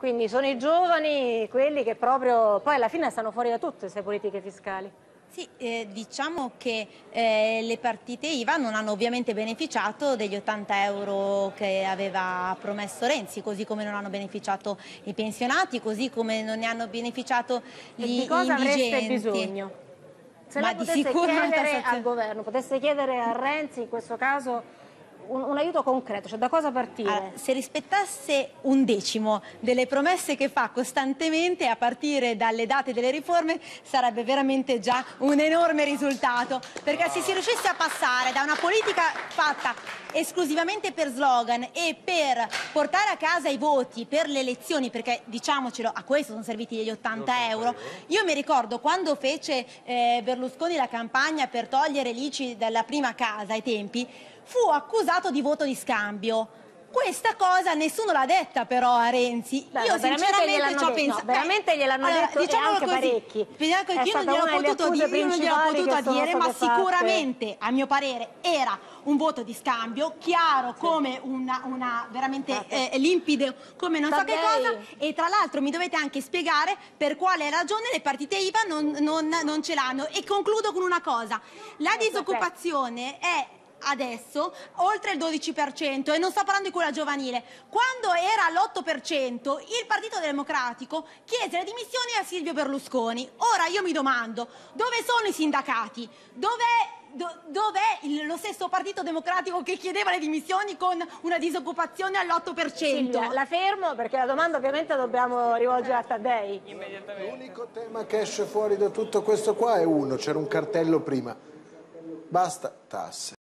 Quindi sono i giovani quelli che proprio poi alla fine stanno fuori da tutte queste politiche fiscali. Sì, eh, diciamo che eh, le partite IVA non hanno ovviamente beneficiato degli 80 euro che aveva promesso Renzi, così come non hanno beneficiato i pensionati, così come non ne hanno beneficiato gli e di cosa indigenti. avreste bisogno? Se Ma di sicuro chiedere tassazione- al governo, potesse chiedere a Renzi in questo caso un, un aiuto concreto, cioè da cosa partire? Allora, se rispettasse un decimo delle promesse che fa costantemente a partire dalle date delle riforme sarebbe veramente già un enorme risultato perché se si riuscisse a passare da una politica fatta esclusivamente per slogan e per portare a casa i voti per le elezioni perché diciamocelo a questo sono serviti gli 80 euro io mi ricordo quando fece eh, Berlusconi la campagna per togliere l'ICI dalla prima casa ai tempi fu accusato di voto di scambio. Questa cosa nessuno l'ha detta però a Renzi. Beh, io sinceramente ci ho pensato. no, veramente gliel'hanno allora, detto diciamolo anche così, parecchi. È io non gliel'ho potuto dire, io non gliel'ho potuto dire, ma fatte. sicuramente a mio parere era un voto di scambio, chiaro come una, una veramente eh, limpido come non so che cosa e tra l'altro mi dovete anche spiegare per quale ragione le partite IVA non, non- non ce l'hanno. E concludo con una cosa, la disoccupazione è adesso oltre il 12% e non sto parlando di quella giovanile. Quando era all'8% il Partito Democratico chiese le dimissioni a Silvio Berlusconi. Ora io mi domando dove sono i sindacati? Dov'è do- dov'è lo stesso Partito Democratico che chiedeva le dimissioni con una disoccupazione all'8%? Silvia, la fermo perché la domanda ovviamente dobbiamo rivolgere a Taddei. L'unico tema che esce fuori da tutto questo qua è uno, c'era un cartello prima. Basta tasse.